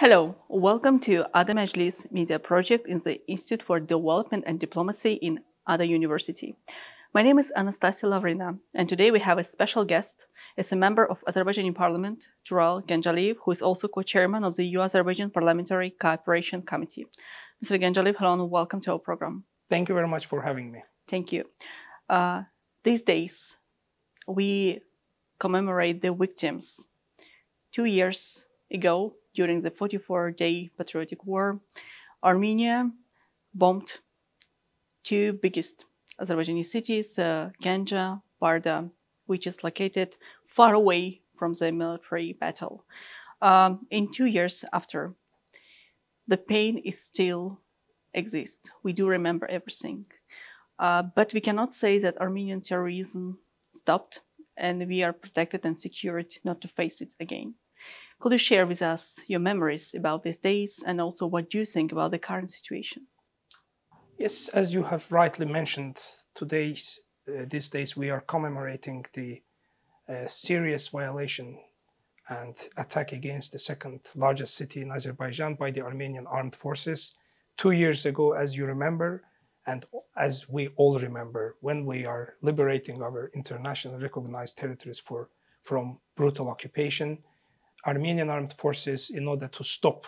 Hello, welcome to ADA Majlis Media Project in the Institute for Development and Diplomacy in Ada University. My name is Anastasia Lavrina, and today we have a special guest. It's a member of Azerbaijani Parliament, Tural Ganjaliyev, who is also co-chairman of the EU-Azerbaijan Parliamentary Cooperation Committee. Mr. Ganjaliyev, hello and welcome to our program. Thank you very much for having me. Thank you. Uh, these days, we commemorate the victims. Two years ago, during the 44-day patriotic war, Armenia bombed two biggest Azerbaijani cities, uh, Ganja, Barda, which is located far away from the military battle. Um, in two years after, the pain is still exists. We do remember everything. Uh, but we cannot say that Armenian terrorism stopped and we are protected and secured not to face it again. Could you share with us your memories about these days and also what you think about the current situation? Yes, as you have rightly mentioned, today's uh, these days we are commemorating the uh, serious violation and attack against the second largest city in Azerbaijan by the Armenian armed forces. Two years ago, as you remember, and as we all remember, when we are liberating our internationally recognized territories for, from brutal occupation, Armenian armed forces, in order to stop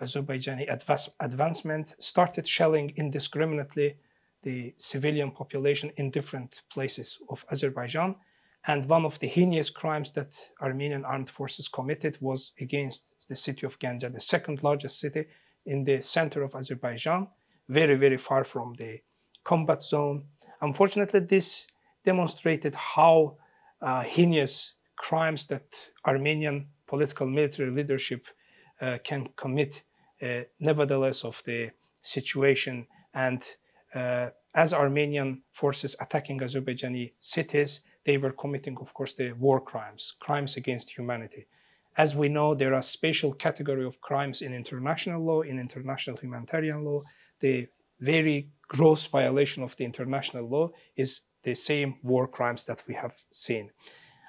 Azerbaijani advance, advancement, started shelling indiscriminately the civilian population in different places of Azerbaijan. And one of the heinous crimes that Armenian armed forces committed was against the city of Ganja, the second largest city in the center of Azerbaijan, very, very far from the combat zone. Unfortunately, this demonstrated how uh, heinous crimes that Armenian political military leadership uh, can commit, uh, nevertheless, of the situation. And uh, as Armenian forces attacking Azerbaijani cities, they were committing, of course, the war crimes, crimes against humanity. As we know, there are special category of crimes in international law, in international humanitarian law. The very gross violation of the international law is the same war crimes that we have seen.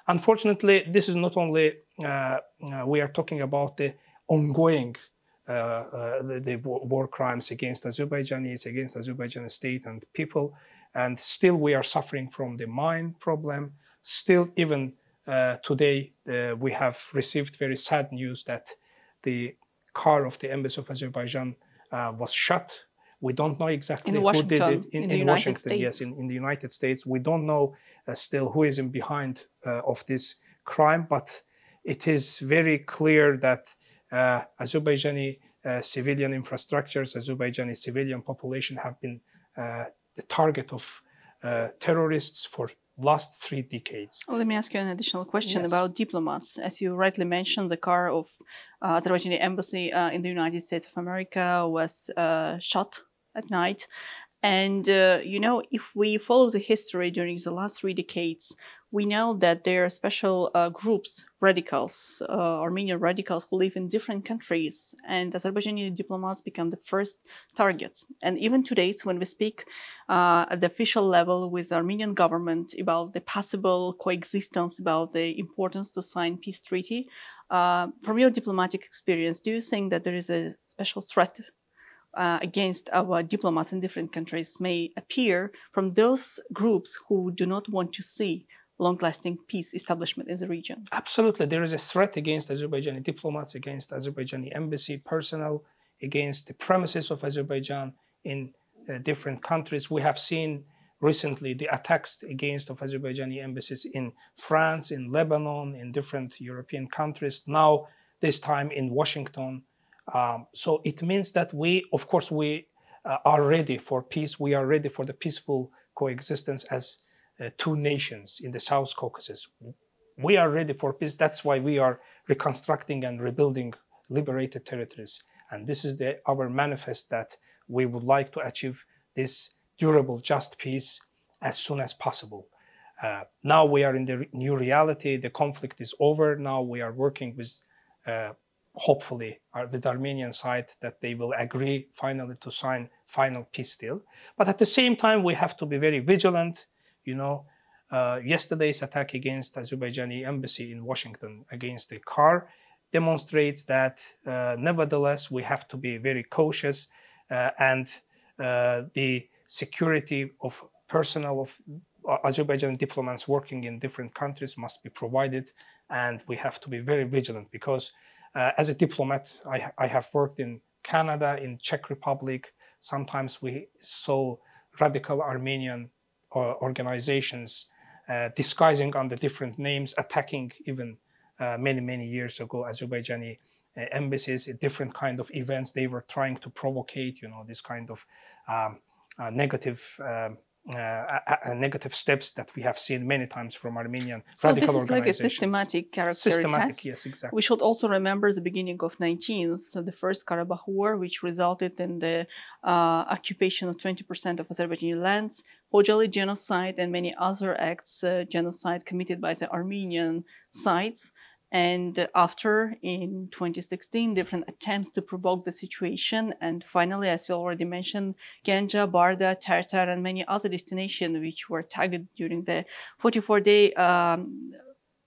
Unfortunately, this is not only, uh, uh, we are talking about the ongoing uh, the, the, war crimes against Azerbaijanis, against Azerbaijani state and people, and still we are suffering from the mine problem. Still, even today, we have received very sad news that the car of the embassy of Azerbaijan was shot we don't know exactly who did it in, in, in Washington. States. Yes, in, in the United States. We don't know uh, still who is in behind uh, of this crime, but it is very clear that uh, Azerbaijani uh, civilian infrastructures, Azerbaijani civilian population have been uh, the target of uh, terrorists for last three decades. Well, let me ask you an additional question yes. about diplomats. As you rightly mentioned, the car of uh, Azerbaijani embassy uh, in the United States of America was uh, shot at night. And, uh, you know, if we follow the history during the last three decades, we know that there are special uh, groups, radicals, uh, Armenian radicals who live in different countries, and Azerbaijani diplomats become the first targets. And even today, when we speak uh, at the official level with the Armenian government about the possible coexistence, about the importance to sign peace treaty, uh, from your diplomatic experience, do you think that there is a special threat uh, against our diplomats in different countries may appear from those groups who do not want to see long-lasting peace establishment in the region. Absolutely, there is a threat against Azerbaijani diplomats, against Azerbaijani embassy personnel, against the premises of Azerbaijan in uh, different countries. We have seen recently the attacks against of Azerbaijani embassies in France, in Lebanon, in different European countries. Now, this time in Washington, um, so it means that we, of course, we uh, are ready for peace. We are ready for the peaceful coexistence as uh, two nations in the South Caucasus. We are ready for peace. That's why we are reconstructing and rebuilding liberated territories. And this is the, our manifest that we would like to achieve this durable, just peace as soon as possible. Uh, now we are in the new reality. The conflict is over. Now we are working with uh, hopefully uh, with Armenian side that they will agree finally to sign final peace deal. But at the same time, we have to be very vigilant. You know, uh, yesterday's attack against Azerbaijani embassy in Washington against the car, demonstrates that uh, nevertheless we have to be very cautious uh, and uh, the security of personnel of Azerbaijani diplomats working in different countries must be provided and we have to be very vigilant because uh, as a diplomat I, I, have worked in Canada, in Czech Republic, sometimes we saw radical Armenian uh, organizations uh, disguising under different names, attacking even uh, many, many years ago Azerbaijani uh, embassies, different kind of events. They were trying to provocate, you know, this kind of um, uh, negative um, uh, negative steps that we have seen many times from Armenian so radical this is like a systematic character. Systematic, yes, exactly. We should also remember the beginning of 19th, so the first Karabakh War, which resulted in the uh, occupation of 20% of Azerbaijani lands, Khojaly genocide, and many other acts uh, genocide committed by the Armenian sides. And after, in 2016, different attempts to provoke the situation. And finally, as we already mentioned, Ganja, Barda, Terter, and many other destinations which were targeted during the 44-day um,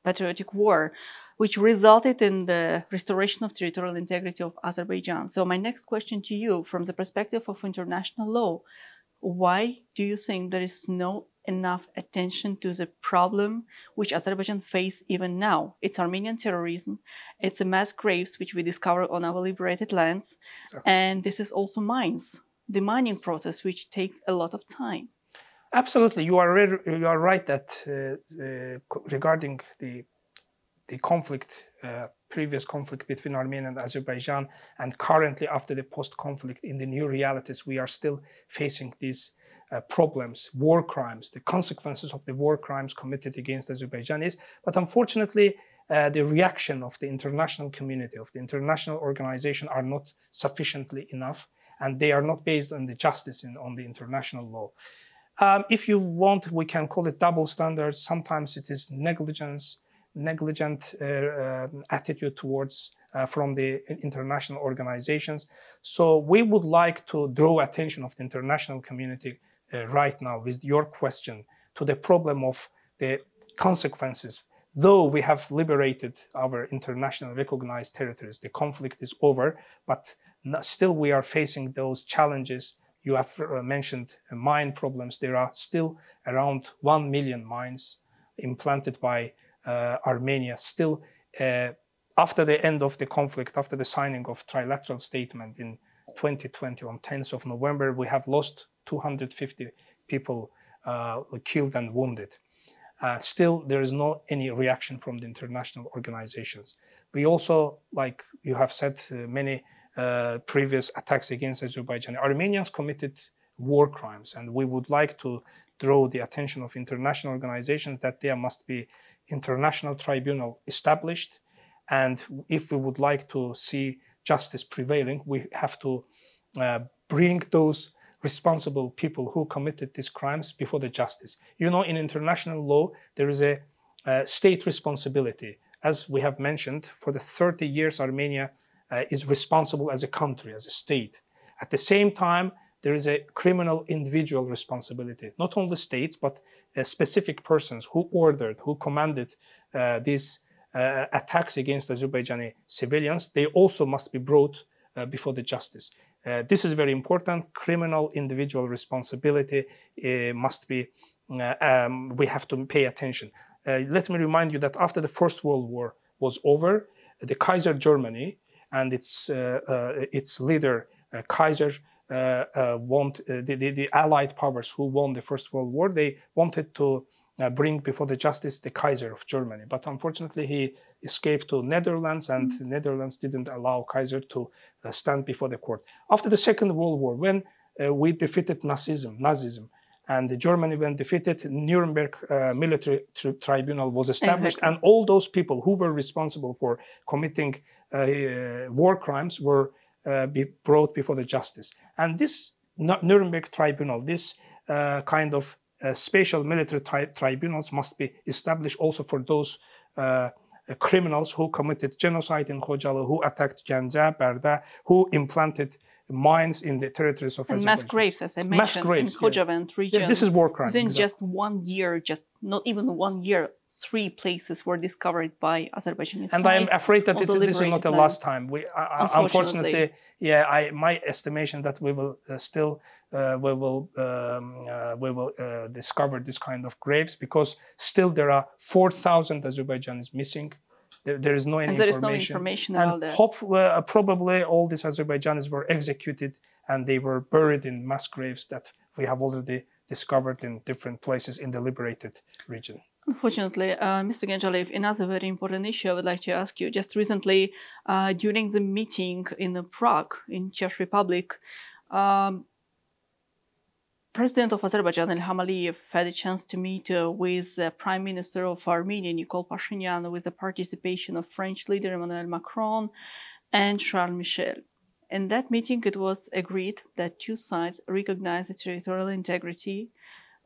patriotic war, which resulted in the restoration of territorial integrity of Azerbaijan. So my next question to you, from the perspective of international law, why do you think there is no enough attention to the problem which Azerbaijan face even now. It's Armenian terrorism, it's a mass graves which we discover on our liberated lands, and this is also mines, the mining process which takes a lot of time. Absolutely, you are you are right that uh, uh, regarding the the conflict, uh, previous conflict between Armenia and Azerbaijan, and currently after the post-conflict in the new realities, we are still facing these uh, problems, war crimes, the consequences of the war crimes committed against Azerbaijanis. But unfortunately, uh, the reaction of the international community, of the international organization are not sufficiently enough, and they are not based on the justice in, on the international law. Um, if you want, we can call it double standards. Sometimes it is negligence, negligent uh, uh, attitude towards uh, from the international organizations. So we would like to draw attention of the international community right now with your question to the problem of the consequences. Though we have liberated our international recognized territories, the conflict is over, but still we are facing those challenges. You have uh, mentioned uh, mine problems. There are still around 1 million mines implanted by uh, Armenia. Still, uh, after the end of the conflict, after the signing of trilateral statement in 2020 on 10th of November, we have lost 250 people uh, killed and wounded. Uh, still, there is no any reaction from the international organizations. We also, like you have said, uh, many uh, previous attacks against Azerbaijan. Armenians committed war crimes, and we would like to draw the attention of international organizations that there must be international tribunal established. And if we would like to see justice prevailing, we have to uh, bring those responsible people who committed these crimes before the justice. You know, in international law, there is a, a state responsibility. As we have mentioned, for the 30 years, Armenia uh, is responsible as a country, as a state. At the same time, there is a criminal individual responsibility, not only states, but uh, specific persons who ordered, who commanded uh, these uh, attacks against Azerbaijani civilians. They also must be brought uh, before the justice. Uh, this is very important. Criminal individual responsibility uh, must be, uh, um, we have to pay attention. Uh, let me remind you that after the First World War was over, the Kaiser Germany and its, uh, its leader, Kaiser, want, the, the, the, Allied powers who won the First World War, they wanted to bring before the justice the Kaiser of Germany. But unfortunately, he escaped to Netherlands, and mm-hmm. Netherlands didn't allow Kaiser to uh, stand before the court. After the Second World War, when uh, we defeated Nazism, Nazism, and Germany, when defeated, Nuremberg uh, military tri tribunal was established, exactly. and all those people who were responsible for committing uh, uh war crimes were uh, be brought before the justice. And this Nuremberg tribunal, this kind of special military tri tribunals must be established also for those uh, criminals who committed genocide in Khojaly, who attacked Ganja, Barda, who implanted mines in the territories of and mass graves, as I mentioned, graves, in Khojavend yeah. region. Yeah, this is war crime. Within exactly. just one year, just not even one year, three places were discovered by Azerbaijani And I'm afraid that this is not the last time. We, uh, unfortunately. unfortunately. yeah, I, my estimation that we will uh, still uh, we will um, uh, we will uh, discover this kind of graves because still there are 4,000 Azerbaijanis missing. There, there is no and there information. Is no information and about that. Hope, uh, probably all these Azerbaijanis were executed and they were buried in mass graves that we have already discovered in different places in the liberated region. Unfortunately, uh, Mr. Ganjaliyev, another very important issue I would like to ask you. Just recently, uh, during the meeting in Prague, in Czech Republic, um, President of Azerbaijan, Ilham Aliyev, had a chance to meet uh, with uh, Prime Minister of Armenia, Nikol Pashinyan, with the participation of French leader Emmanuel Macron and Charles Michel. In that meeting, it was agreed that two sides recognize the territorial integrity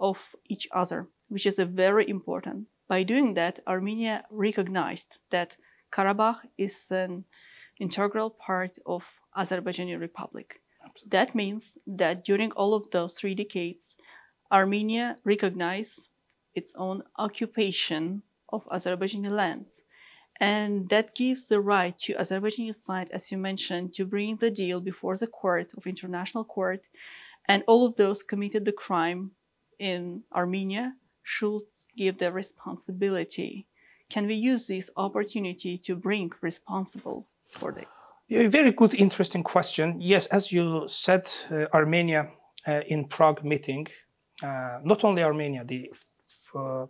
of each other, which is very important. By doing that, Armenia recognized that Karabakh is an integral part of Azerbaijani Republic. That means that during all of those three decades, Armenia recognized its own occupation of Azerbaijani lands and that gives the right to Azerbaijani side, as you mentioned, to bring the deal before the court of international court, and all of those committed the crime in Armenia should give their responsibility. Can we use this opportunity to bring responsible for this? Yeah, very good, interesting question. Yes, as you said, uh, Armenia uh, in Prague meeting, uh, not only Armenia, the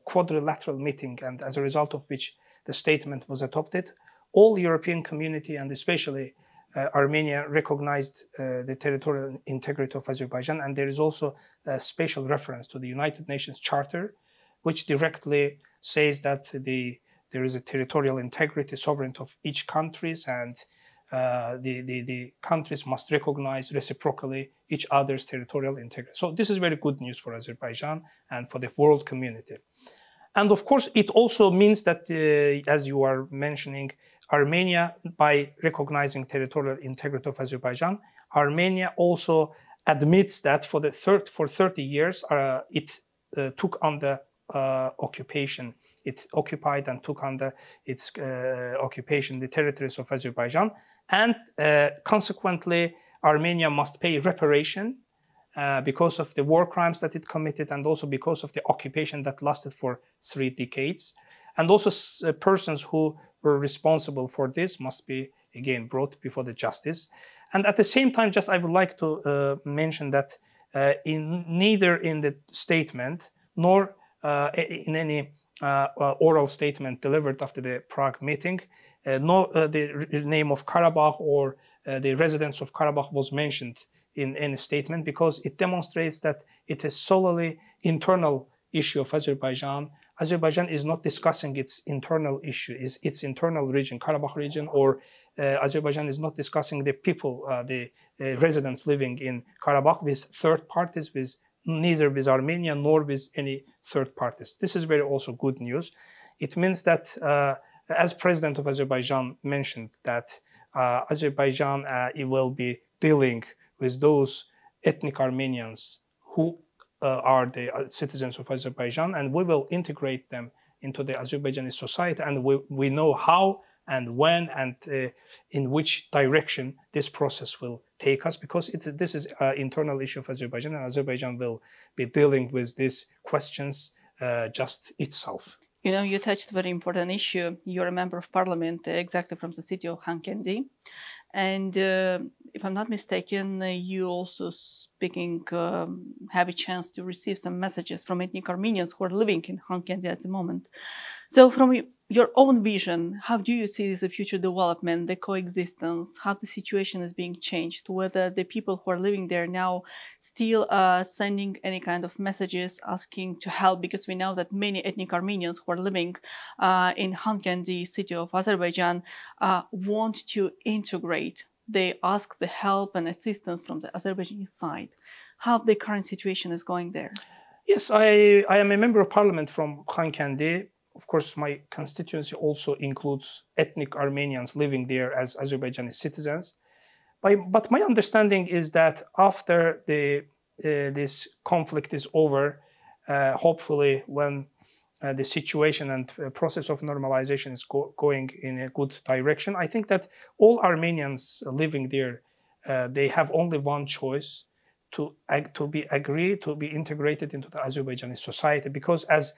quadrilateral meeting, and as a result of which the statement was adopted, all European community and especially uh, Armenia recognized uh, the territorial integrity of Azerbaijan, and there is also a special reference to the United Nations Charter, which directly says that the there is a territorial integrity, sovereignty of each countries, and uh, the, the, the countries must recognize reciprocally each other's territorial integrity. So this is very good news for Azerbaijan and for the world community. And of course, it also means that, uh, as you are mentioning, Armenia, by recognizing territorial integrity of Azerbaijan, Armenia also admits that for the third for 30 years uh, it uh, took under uh, occupation. It occupied and took under its uh, occupation the territories of Azerbaijan, and uh, consequently, Armenia must pay reparation uh, because of the war crimes that it committed and also because of the occupation that lasted for three decades. And also uh, persons who were responsible for this must be again brought before the justice. And at the same time, just I would like to uh, mention that uh, in neither in the statement nor in any oral statement delivered after the Prague meeting, no the name of Karabakh or the residents of Karabakh was mentioned in any statement because it demonstrates that it is solely internal issue of Azerbaijan. Azerbaijan is not discussing its internal issue, is its internal region, Karabakh region, or uh, Azerbaijan is not discussing the people, uh, the uh, residents living in Karabakh with third parties, with neither with Armenia nor with any third parties. This is very also good news. It means that, uh, as President of Azerbaijan mentioned, that uh, Azerbaijan uh, will be dealing with those ethnic Armenians who uh, are the uh, citizens of Azerbaijan, and we will integrate them into the Azerbaijani society, and we, we know how and when and uh, in which direction this process will take us, because it, this is an internal issue of Azerbaijan, and Azerbaijan will be dealing with these questions uh, just itself. You know, you touched a very important issue. You're a member of parliament uh, exactly from the city of Khankendi. And uh, if I'm not mistaken, uh, you also speaking um, have a chance to receive some messages from ethnic Armenians who are living in Khankendi at the moment. So, from your own vision, how do you see the future development, the coexistence, how the situation is being changed, whether the people who are living there now still uh, sending any kind of messages asking to help, because we know that many ethnic Armenians who are living uh, in Khankendi city of Azerbaijan uh, want to integrate. They ask the help and assistance from the Azerbaijani side. How the current situation is going there? Yes, I, I am a member of parliament from Khankendi of course, my constituency also includes ethnic Armenians living there as Azerbaijani citizens. But my understanding is that after the, uh, this conflict is over, uh, hopefully when uh, the situation and uh, process of normalization is go going in a good direction. I think that all Armenians living there, uh, they have only one choice to to be agree to be integrated into the Azerbaijani society because as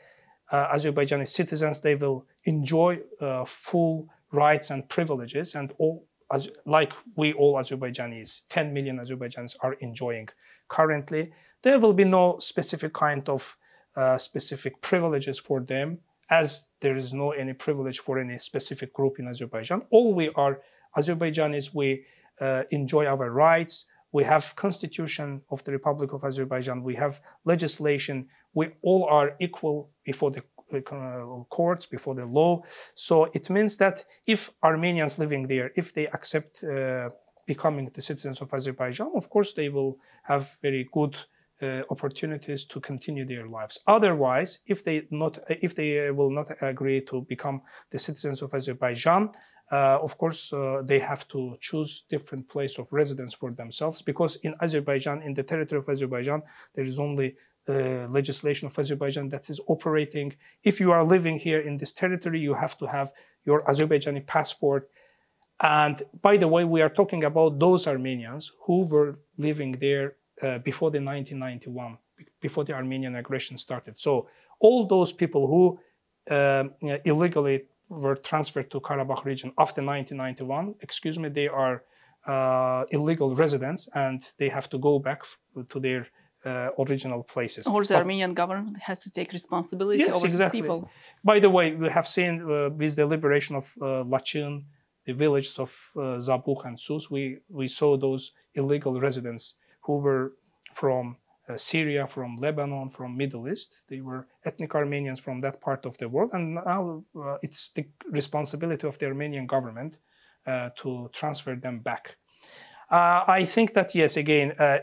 Azerbaijani citizens, they will enjoy uh, full rights and privileges, and all as like we all Azerbaijanis, 10 million Azerbaijanis are enjoying currently. There will be no specific kind of uh, specific privileges for them as there is no any privilege for any specific group in Azerbaijan. All we are Azerbaijanis, we uh, enjoy our rights. We have constitution of the Republic of Azerbaijan. We have legislation. We all are equal before the uh, courts, before the law. So it means that if Armenians living there, if they accept uh, becoming the citizens of Azerbaijan, of course they will have very good uh, opportunities to continue their lives. Otherwise, if they not if they will not agree to become the citizens of Azerbaijan, uh, of course uh, they have to choose different place of residence for themselves because in Azerbaijan, in the territory of Azerbaijan, there is only uh, legislation of Azerbaijan that is operating. If you are living here in this territory, you have to have your Azerbaijani passport. And by the way, we are talking about those Armenians who were living there uh, before the 1991, before the Armenian aggression started. So all those people who uh, illegally were transferred to Karabakh region after 1991, excuse me, they are uh, illegal residents and they have to go back to their uh, original places. Or the but, Armenian government has to take responsibility yes, over exactly. these people. By the way, we have seen uh, with the liberation of uh, Lachin, the villages of uh, Zabukh and Sus, we, we saw those illegal residents who were from Syria, from Lebanon, from Middle East. They were ethnic Armenians from that part of the world, and now uh, it's the responsibility of the Armenian government uh, to transfer them back. Uh, I think that yes, again, uh,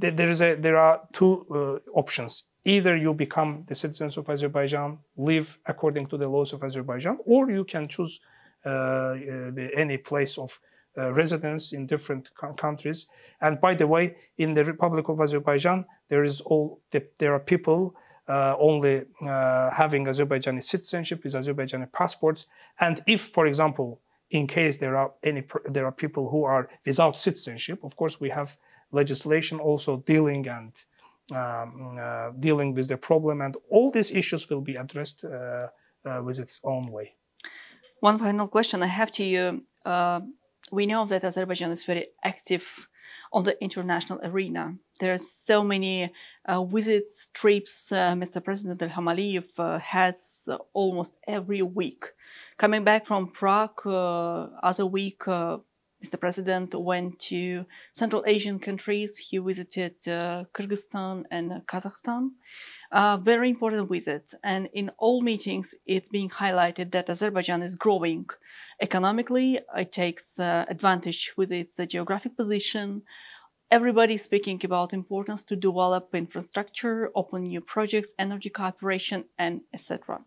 th there is a there are two uh, options. Either you become the citizens of Azerbaijan, live according to the laws of Azerbaijan, or you can choose the, any place of uh, residents in different countries. And by the way, in the Republic of Azerbaijan, there is all the, there are people uh, only uh, having Azerbaijani citizenship with Azerbaijani passports. And if, for example, in case there are any there are people who are without citizenship, of course, we have legislation also dealing and um, uh, dealing with the problem, and all these issues will be addressed uh, uh, with its own way. One final question I have to you we know that Azerbaijan is very active on the international arena. There are so many uh, visits, trips. Uh, Mr. President Ilham Aliyev uh, has almost every week. Coming back from Prague, uh, other week, uh, Mr. President went to Central Asian countries. He visited uh, Kyrgyzstan and Kazakhstan. Uh, very important visit. And in all meetings, it's being highlighted that Azerbaijan is growing economically. It takes uh, advantage with its uh, geographic position. Everybody is speaking about importance to develop infrastructure, open new projects, energy cooperation, and etc.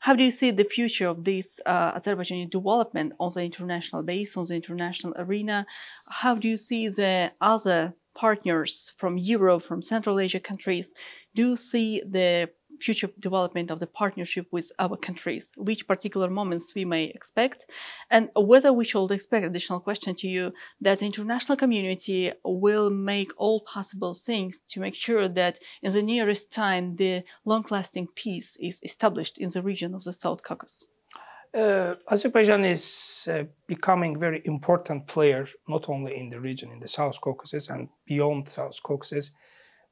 How do you see the future of this uh, Azerbaijani development on the international base, on the international arena? How do you see the other partners from Europe, from Central Asia countries do you see the future development of the partnership with our countries, which particular moments we may expect, and whether we should expect additional question to you that the international community will make all possible things to make sure that in the nearest time the long-lasting peace is established in the region of the South Caucasus. Uh, Azerbaijan is uh, becoming very important player not only in the region in the South Caucasus and beyond South Caucasus,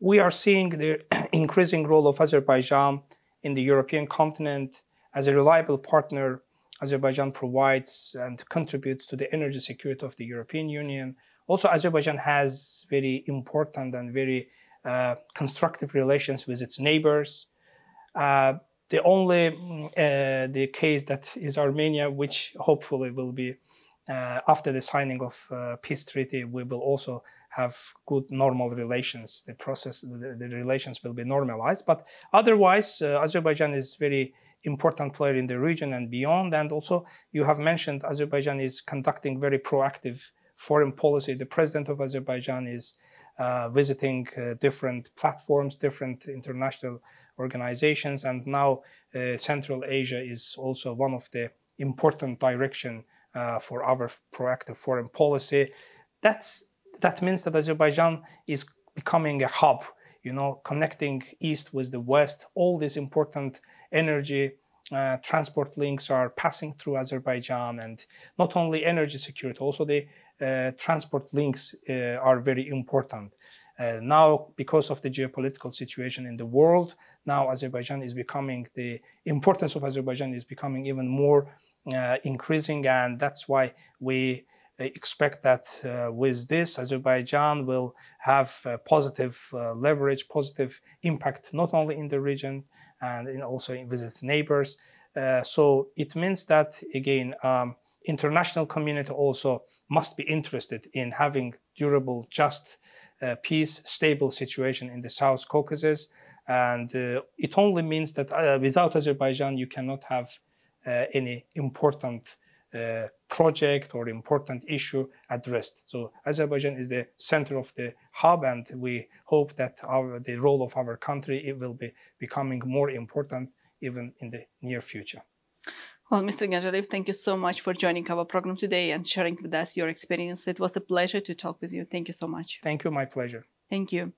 we are seeing the increasing role of Azerbaijan in the European continent as a reliable partner. Azerbaijan provides and contributes to the energy security of the European Union. Also, Azerbaijan has very important and very uh, constructive relations with its neighbors. Uh, the only uh, the case that is Armenia, which hopefully will be uh, after the signing of uh, peace treaty, we will also have good normal relations. The process, the, the relations will be normalized. But otherwise, uh, Azerbaijan is very important player in the region and beyond. And also, you have mentioned Azerbaijan is conducting very proactive foreign policy. The president of Azerbaijan is uh, visiting uh, different platforms, different international organizations, and now uh, Central Asia is also one of the important direction uh, for our proactive foreign policy. That's that means that Azerbaijan is becoming a hub, you know, connecting east with the west. All these important energy uh, transport links are passing through Azerbaijan, and not only energy security, also the uh, transport links uh, are very important. Uh, now, because of the geopolitical situation in the world, now Azerbaijan is becoming the importance of Azerbaijan is becoming even more uh, increasing, and that's why we expect that uh, with this, Azerbaijan will have positive uh, leverage, positive impact not only in the region and in also with its neighbors. Uh, so it means that again, um, international community also must be interested in having durable, just uh, peace, stable situation in the South Caucasus. And uh, it only means that uh, without Azerbaijan, you cannot have uh, any important uh, project or important issue addressed. So Azerbaijan is the center of the hub, and we hope that our, the role of our country it will be becoming more important even in the near future. Well, Mr. Ganjaliyev, thank you so much for joining our program today and sharing with us your experience. It was a pleasure to talk with you. Thank you so much. Thank you. My pleasure. Thank you.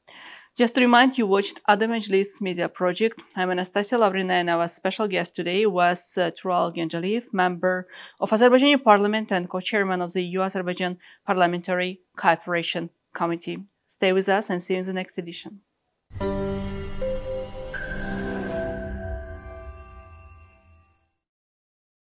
Just to remind you watched ADA Majlis Media Project. I'm Anastasia Lavrina and our special guest today was uh, Tural Ganjaliyev, member of Azerbaijani Parliament and co-chairman of the EU-Azerbaijan Parliamentary Cooperation Committee. Stay with us and see you in the next edition.